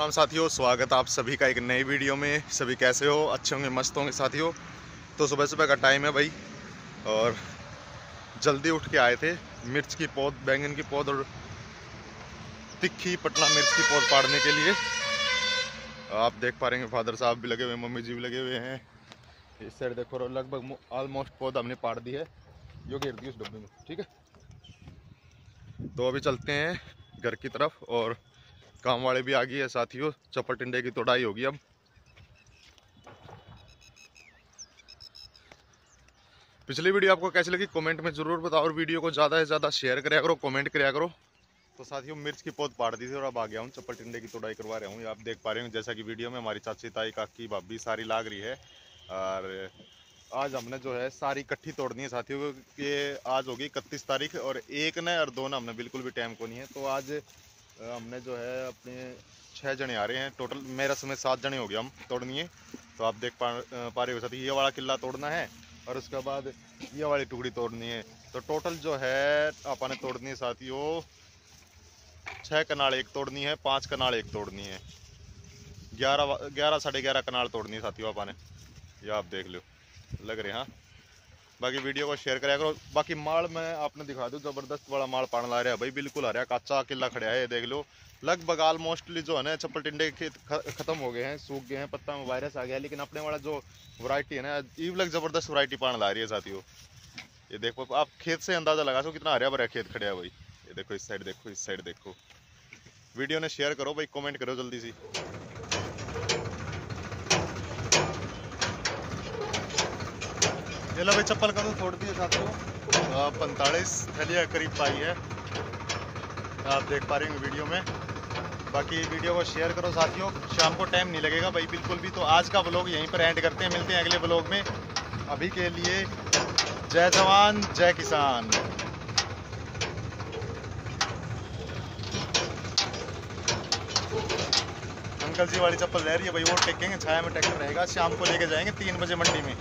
राम साथियों, स्वागत आप सभी का एक नई वीडियो में। सभी कैसे हो? अच्छे होंगे, मस्त होंगे साथियों। तो सुबह सुबह का टाइम है भाई। और जल्दी उठ के आए थे। मिर्च की पौध, बैंगन की पौध और तिखी पटना मिर्च की पौध पाड़ने के लिए। आप देख पा रहे हैं फादर साहब भी लगे हुए हैं, मम्मी जी भी लगे हुए हैं। इस साइड देखो, लगभग ऑलमोस्ट पौध हमने पाड़ दी है, जो घेर दी उस डब्बे में ठीक है? तो अभी चलते हैं घर की तरफ़ और काम वाले भी आ गए है, साथियों। चप्पल टिंडे की तोड़ाई होगी अब। पिछली वीडियो आपको कैसी लगी, कमेंट में ज़रूर बताओ और वीडियो को ज़्यादा से ज़्यादा शेयर कराया करो कमेंट कराया करो। तो साथियों, मिर्च की पौध पाड़ दी थी और अब आ गया हूँ, चप्पल टिंडे की तोड़ाई करवा रहा हूँ। आप देख पा रहे हो जैसा कि वीडियो में हमारी चाची, ताई, काकी, भाभी सारी लाग रही है। और आज हमने जो है सारी इकट्ठी तोड़नी है, साथियों ये आज होगी इकतीस तारीख और एक ने और दो ने, हमने बिल्कुल भी टाइम को नहीं है। तो आज हमने जो है अपने छः जने आ रहे हैं। टोटल मेरा समय सात जने हो गया हम तोड़नी है तो आप देख पा पा रहे हो साथी, ये वाला किला तोड़ना है और उसके बाद ये वाली टुकड़ी तोड़नी है। तो टोटल जो है अपने तोड़नी है साथियों छः कनाल एक तोड़नी है, पाँच कनाल एक तोड़नी है। ग्यारह ग्यारह साढ़े ग्यारह कनाल तोड़नी है साथियों अपने ये आप देख लो, लग रहे हाँ? बाकी वीडियो को शेयर कराया करो। बाकी माल मैं आपने दिखा दूँ, ज़बरदस्त बड़ा माल पान ला रहा है। भाई बिल्कुल आ रहा है कच्चा किला खड़ा है, ये देख लो। लगभग ऑलमोस्टली जो है ना, चप्पल टिंडे खेत खत्म हो गए हैं, सूख गए हैं, पत्ता में वायरस आ गया है, लेकिन अपने वाला जो वरायटी है ना ईव लग ज़बरदस्त वरायटी पान ला रही है साथियों। ये देखो, आप खेत से अंदाज़ा लगा सो कितना हरिया भरा खेत खड़ा है भाई। ये देखो, इस साइड देखो, इस साइड देखो। वीडियो ने शेयर करो भाई कमेंट करो जल्दी सी। भाई चप्पल का तो छोड़ दिए साथियों पैंतालीस थलिया करीब पाई है। आप देख पा रहे हैं वीडियो में। बाकी वीडियो को शेयर करो साथियों। शाम को टाइम नहीं लगेगा भाई, बिल्कुल भी। तो आज का ब्लॉग यहीं पर एंड करते हैं। मिलते हैं अगले ब्लॉग में। अभी के लिए जय जवान, जय किसान। अंकल जी वाली चप्पल ले रही है भाई, वो टेकेंगे, छाया में ट्रैक्टर रहेगा। शाम को लेके जाएँगे तीन बजे मंडी में।